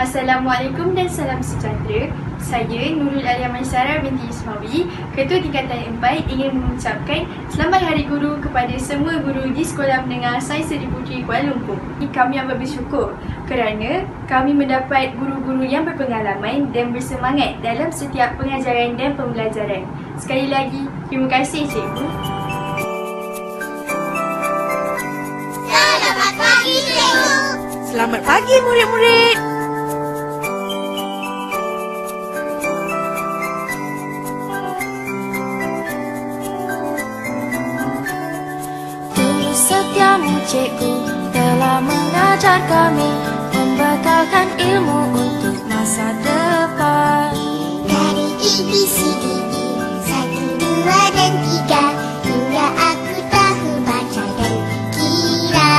Assalamualaikum dan salam sejahtera. Saya Nurul Alia Maisara binti Ismawi, Ketua Tingkatan 4 ingin mengucapkan Selamat Hari Guru kepada semua guru di Sekolah Menengah Sains Seri Puteri Kuala Lumpur. Kami amat bersyukur kerana kami mendapat guru-guru yang berpengalaman dan bersemangat dalam setiap pengajaran dan pembelajaran. Sekali lagi, terima kasih cikgu. Selamat pagi, cikgu. Selamat pagi murid-murid. Cikgu telah mengajar kami Membekalkan ilmu untuk masa depan. Dari ABCD Satu, dua dan tiga Hingga aku tahu baca dan kira.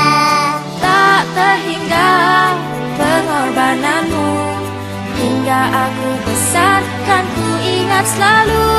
Tak terhingga pengorbananmu Hingga aku besar kan ku ingat selalu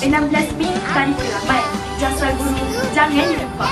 16 Bin Tari Keramat Jasa Guru. Jangan lupa